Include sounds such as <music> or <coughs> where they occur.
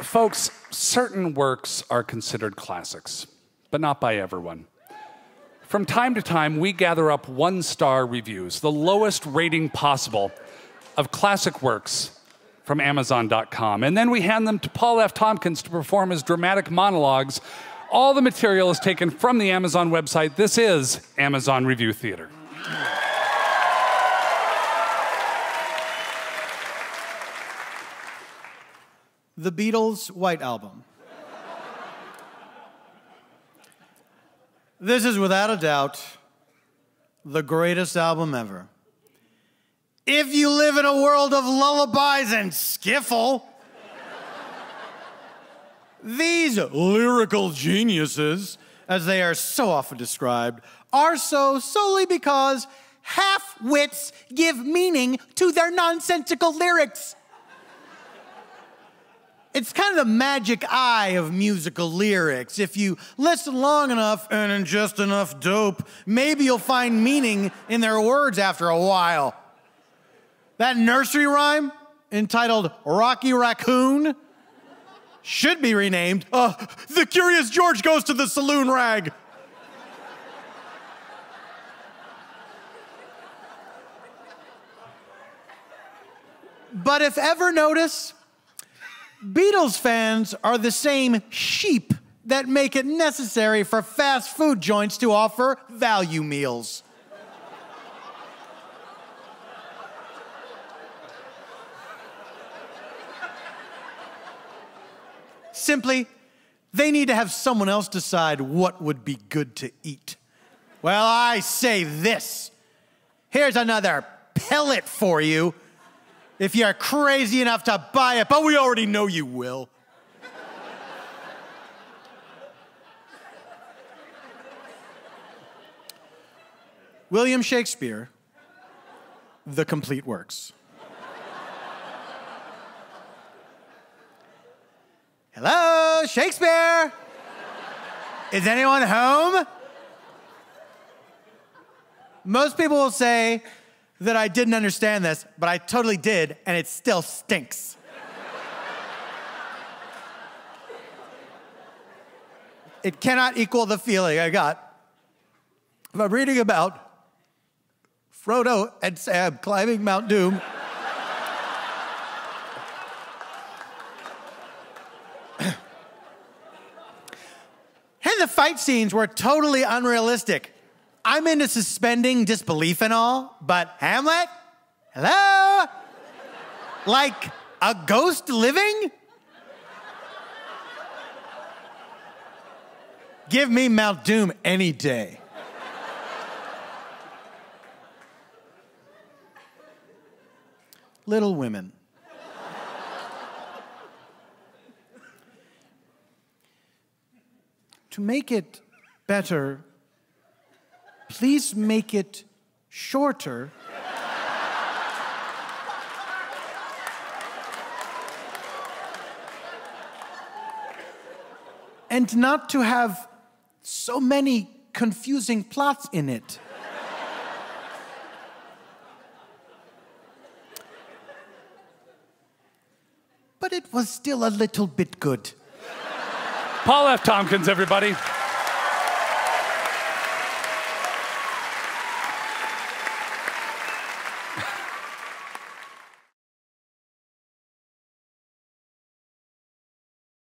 Folks, certain works are considered classics, but not by everyone. From time to time, we gather up one star reviews, the lowest rating possible of classic works from Amazon.com. And then we hand them to Paul F. Tompkins to perform his dramatic monologues. All the material is taken from the Amazon website. This is Amazon Review Theater. The Beatles' White Album. this is without a doubt the greatest album ever. If you live in a world of lullabies and skiffle, these lyrical geniuses, as they are so often described, are so solely because half wits give meaning to their nonsensical lyrics. It's kind of the magic eye of musical lyrics. If you listen long enough and ingest enough dope, maybe you'll find meaning in their words after a while. That nursery rhyme entitled Rocky Raccoon should be renamed uh, The Curious George Goes to the Saloon Rag. But if ever notice, Beatles fans are the same sheep that make it necessary for fast food joints to offer value meals. Simply, they need to have someone else decide what would be good to eat. Well, I say this. Here's another pellet for you if you're crazy enough to buy it, but we already know you will. William Shakespeare, The Complete Works. Hello, Shakespeare? Is anyone home? Most people will say, that I didn't understand this, but I totally did, and it still stinks. it cannot equal the feeling I got from reading about Frodo and Sam climbing Mount Doom. <coughs> and the fight scenes were totally unrealistic. I'm into suspending disbelief and all, but Hamlet? Hello? like a ghost living? Give me Mount Doom any day. Little Women. to make it better please make it shorter. and not to have so many confusing plots in it. but it was still a little bit good. Paul F. Tompkins, everybody.